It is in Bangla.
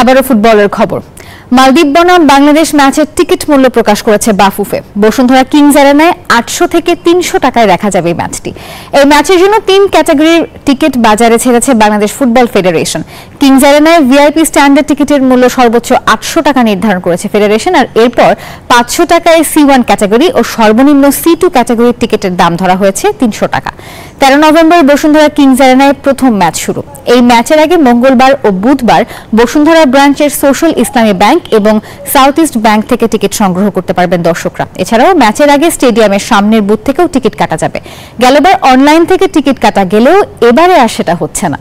আবারও ফুটবলের খবর। মালদ্বীপ বনাম বাংলাদেশ ম্যাচের টিকিট মূল্য প্রকাশ করেছে বাফুফে। বসুন্ধরা কিংস অ্যারেনায় আটশো থেকে তিনশো টাকায় দেখা যাবে এই ম্যাচটি। এই ম্যাচের জন্য তিন ক্যাটাগরির টিকিট বাজারে ছেড়েছে বাংলাদেশ ফুটবল ফেডারেশন। কিংস অ্যারেনায় ভিআইপি স্ট্যান্ডার্ড টিকিটের মূল্য সর্বোচ্চ আটশো টাকা নির্ধারণ করেছে ফেডারেশন, আর এরপর পাঁচশো টাকায় সি ওয়ান ক্যাটাগরি ও সর্বনিম্ন সি টু ক্যাটাগরির টিকিটের দাম ধরা হয়েছে তিনশো টাকা। তেরো নভেম্বর বসুন্ধরা কিংস অ্যারেনায় প্রথম ম্যাচ শুরু। এই ম্যাচের আগে মঙ্গলবার ও বুধবার বসুন্ধরা ব্রাঞ্চের সোশ্যাল ইসলামী ব্যাংক এবং সাউথ ইস্ট ব্যাংক থেকে টিকিট সংগ্রহ করতে পারবেন দর্শকরা। এছাড়াও ম্যাচের আগে স্টেডিয়ামের সামনের বুথ থেকেও টিকিট কাটা যাবে। গেলবার অনলাইন থেকে টিকিট কাটা গেলেও এবারে আর সেটা হচ্ছে না।